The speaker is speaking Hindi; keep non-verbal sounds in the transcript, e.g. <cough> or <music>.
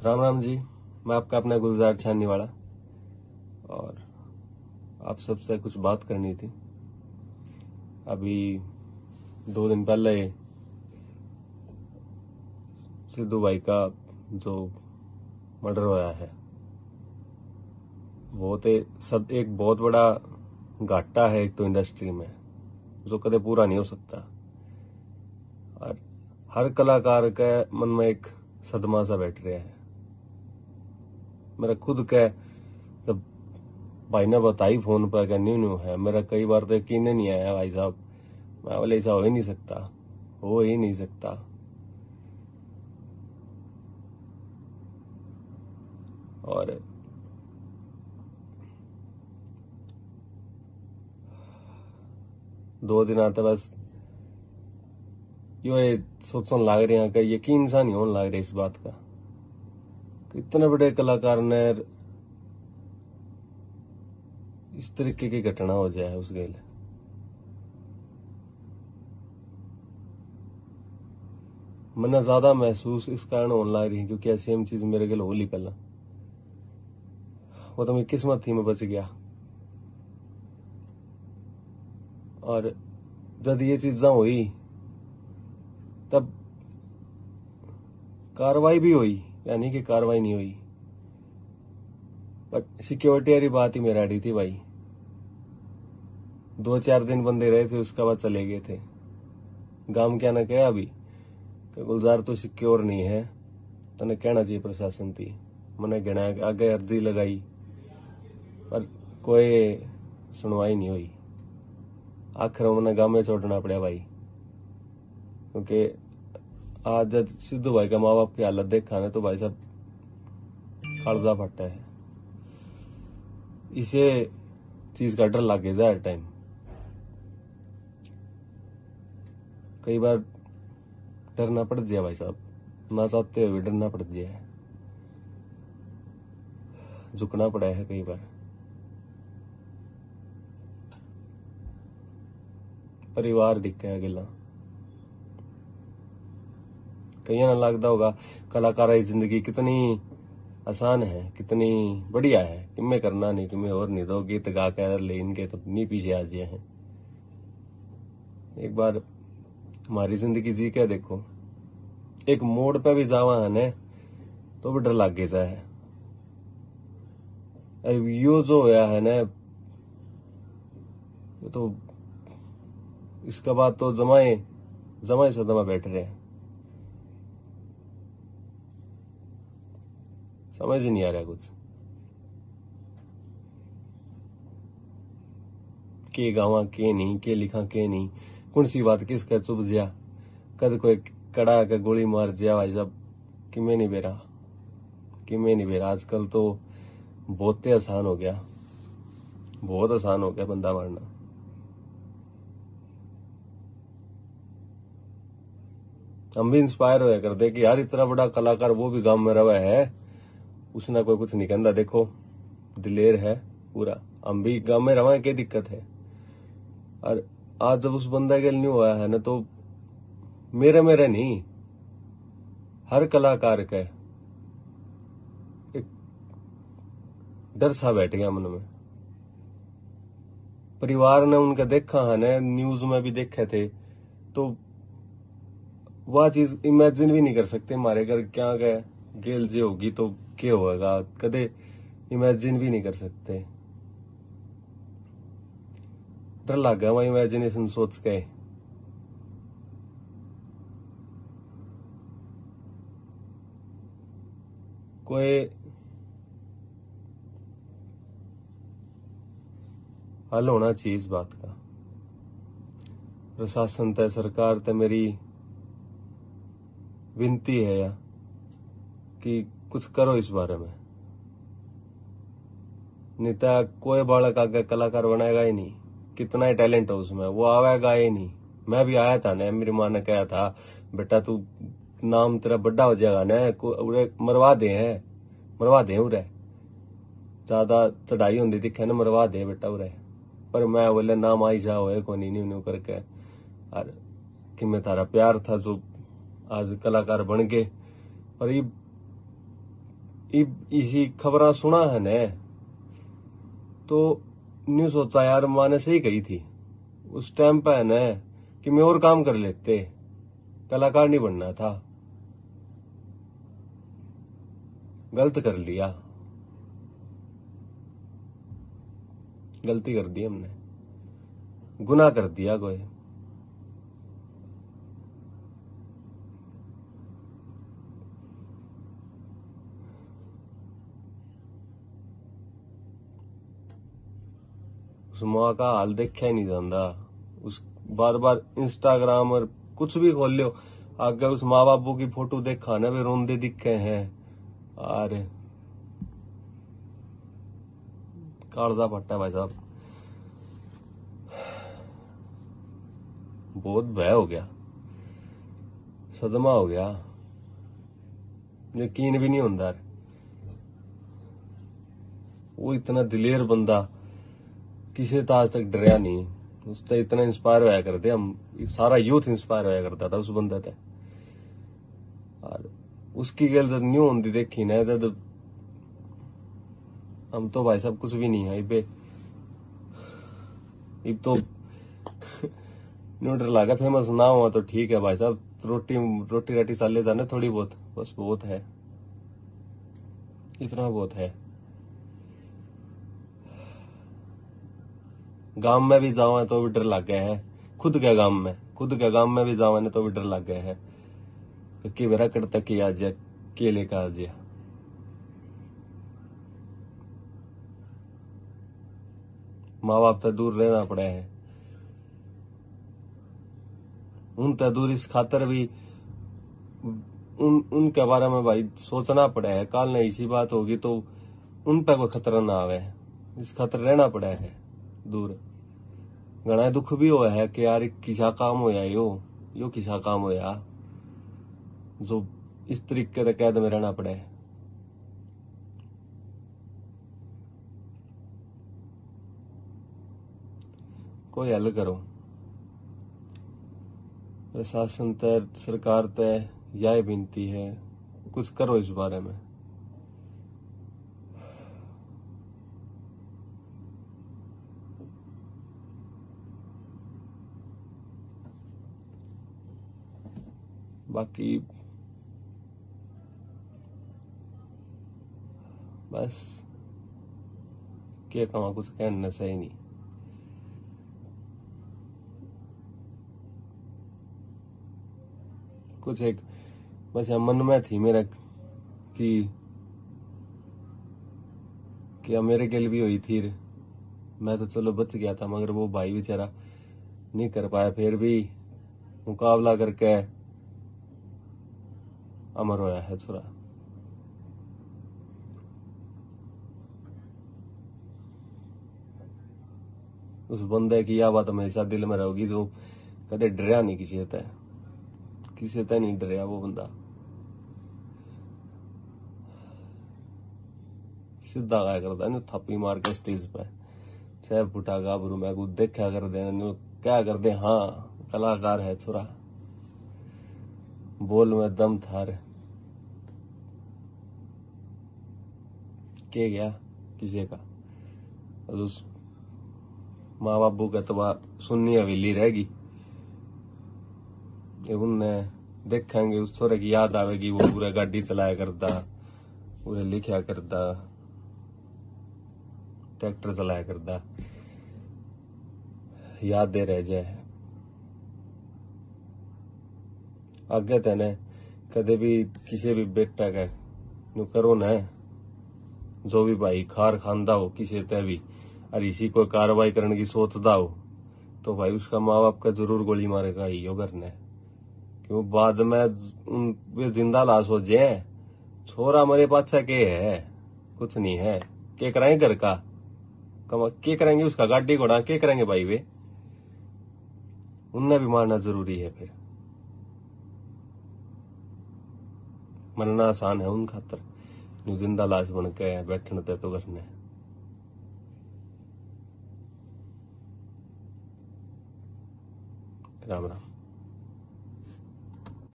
राम राम जी, मैं आपका अपना गुलजार छानने वाला और आप सबसे कुछ बात करनी थी। अभी दो दिन पहले सिद्धू भाई का जो मर्डर होया है, वो तो सब एक बहुत बड़ा घाटा है एक तो इंडस्ट्री में, जो कदे पूरा नहीं हो सकता। और हर कलाकार के मन में एक सदमा सा बैठ रहा है। मेरा खुद का जब भाई ने बताई फ़ोन पर क्या न्यू न्यू है मेरा कई बार तो यकीन नहीं आया भाई साहब। मैं बोले, ऐसा हो ही नहीं सकता, हो ही नहीं सकता। और दो दिन आते बस यो ये सोचने लग रहे हैं कि यकीन सा नहीं होने लग रहा इस बात का। इतने बड़े कलाकार ने इस तरीके की घटना हो जाए उस गेल। मैंने ज़्यादा महसूस इस कारण होने लग रही क्योंकि सेम चीज़ मेरे गल होली पहला। वो तो मेरी किस्मत थी मैं बच गया। और जब ये चीजा हुई, तब कार्रवाई भी हुई। यानी कि कार्रवाई नहीं हुई। बट सिक्योरिटी वाली बात ही मेरा थी भाई। दो चार दिन बंदे रहे थे, उसके बाद चले गए थे। गाँव क्या ना कहा अभी गुलजार तो सिक्योर नहीं है। तने कहना चाहिए प्रशासन थी। मैंने कहना आगे अर्जी लगाई, पर कोई सुनवाई नहीं हुई। आखिर मैंने गाँव में छोड़ना पड़ा भाई। क्योंकि आज जब सिद्धू भाई का माँ बाप की हालत देखा ना तो भाई साहब कर्जा फटा है। इसे चीज़ का डर लग गया टाइम। कई बार डरना पड़ जाए भाई साहब। ना चाहते हुए डरना पड़ जाए झुकना पड़ा है कई बार। परिवार दिख गया गिला कई लगता होगा कलाकार की ज़िंदगी कितनी आसान है, कितनी बढ़िया है किमें करना नहीं किमें और नहीं दो गीत गा कर ले, इनके तो नहीं पीछे आ जाए हैं। एक बार हमारी ज़िंदगी जी क्या देखो, एक मोड़ पे भी जावा है तो भी डर लग जाए यो जो होया है ना तो इसका बाद तो जमाए जमाए सदमा बैठ रहे हैं। समझ ही नहीं आ रहा कुछ के गावा के नहीं के लिखा के नहीं कौन सी बात किसका चुप जिया कद कोई कड़ा के गोली मार जिया भाई साहब किमें नहीं बेरा किमें नहीं बेरा आजकल तो बहुत आसान हो गया बहुत आसान हो गया बंदा मारना हम भी इंस्पायर होया करते कि यार इतना बड़ा कलाकार वो भी गाँव में रहा है उसने कोई कुछ नहीं कहता देखो, दिलेर है पूरा। हम भी गाँव में रवा क्या दिक्कत है? और आज जब उस बंदा के नहीं हुआ है ना तो मेरे मेरे नहीं, हर कलाकार का डर सा बैठ गया मन में। परिवार ने उनका देखा है ना, न्यूज़ में भी देखे थे तो वह चीज़ इमेजिन भी नहीं कर सकते। हमारे घर क्या गए, गेल जी होगी तो क्या होगा, कदे इमेजिन भी नहीं कर सकते। डर लग गया वहाँ इमेजिनेशन सोच के। कोई हल होना चाहिए इस बात का। प्रशासन तय सरकार तय मेरी विनती है या कि कुछ करो इस बारे में। नहीं तो कोई बालक आगे कलाकार बनाएगा ही नहीं। कितना ही टैलेंट है उसमें, वो आवेगा ही नहीं। मैं भी आया था ना, मेरी माँ ने कहा था, बेटा तू नाम तेरा बड़ा हो जाएगा ना उरे मरवा दे है, मरवा दे उरे ज़्यादा चढ़ाई होती दिखे ना, मरवा दे बेटा उरे पर मैं बोले नाम आई जा, होए को नहीं करके। और कि मैं तारा प्यार था जो आज कलाकार बन गए। और ये इसी खबरा सुना है ने? तो न्यू सोचा यार माँ ने सही कही थी। उस टाइम पे है न कि मैं और काम कर लेते। कलाकार नहीं बनना था। गलत कर लिया। गलती कर दी हमने। गुनाह कर दिया कोई। उस का हाल देखा ही नहीं जाता उस बार बार इंस्टाग्राम और कुछ भी खोल लो आगे उस माँ बापू की फ़ोटो देखा ना वे रोंदे दिखे हैं। और कालजा पट्टा भाई साहब। बहुत भय हो गया। सदमा हो गया। यकीन भी नहीं होता वो इतना दिलेर बंदा किसी तो आज तक डरिया नहीं उससे इतना इंस्पायर होया करते हम सारा यूथ इंस्पायर होया करता था उस बंदे ते। और उसकी गल जब न्यू होती देखी ना जब हम तो भाई साहब कुछ भी नहीं है, इबे। इब तो <laughs> न्यूट्रल लागा फ़ेमस ना हुआ तो ठीक है भाई साहब। रोटी रोटी राटी साले जाने थोड़ी बहुत, बस बहुत है। इतना बहुत है। गाँव में भी जावा तो भी डर लग गया है। खुद के गाँव में, खुद के गाँव में भी जावा तो भी डर लग गया है। कि मेरा करता कि आज के लेकर आ जाए माँ बाप तो दूर रहना पड़ा है। उन तो दूर इस खातर भी उन, उनके बारे में भाई सोचना पड़ा है। काल नहीं इसी बात होगी तो उन पर कोई खतरा ना आवे। इस खातर रहना पड़ा है। दूर। घना दुख भी हुआ है कि यार किसा काम होया, यो यो किसा काम होया, जो इस तरीके से कैद में रहना पड़े। कोई हल करो। प्रशासन तय सरकार तय यह विनती है, कुछ करो इस बारे में। बाकी बस क्या कमा कुछ कहना सही नहीं। कुछ एक, बस मन में थी मेरा कि क्या मेरे के लिए भी हुई थी। मैं तो चलो बच गया था, मगर वो भाई बेचारा नहीं कर पाया, फिर भी मुकाबला करके अमर होया है छोरा उस बंदे की यह बात हमेशा दिल में रहोगी, जो कदे डरिया नहीं किसी तय किसी तय नहीं डरिया वो बंदा। सीधा गाया करता है थप्पी मार के स्टेज पे। छह फुटा गाबरू मैं कुछ देखा कर दे क्या कर दे। हाँ कलाकार है, छोरा। बोल में दम थार के गया? किसी का? उस माँ बापू का तो सुननी हवेली रहेगी। उनने देखेंगे, उस छोरे की याद आवेगी, वो पूरा गाड़ी चलाया करता, पूरे लिखा करता, ट्रैक्टर चलाया करता। याद दे रह जाए। आगे तेने कदे भी किसी भी बेटा का करो ना। जो भी भाई खार खांदा हो, किसी ते भी, और इसी को कार्रवाई करने की सोचता हो तो भाई उसका माँ बाप का ज़रूर गोली मारेगा घर ने क्यों? बाद में उन ज़िंदा लाश हो जाए। छोरा मेरे पाछा के है? कुछ नहीं है। के कराएँगे घर का? कमा, के करेंगे उसका गाड़ी घोड़ा? के करेंगे भाई वे? उनने भी मारना ज़रूरी है फिर। मरना आसान है उन खातर ज़िंदा लाश बन के बैठने तो करने राम राम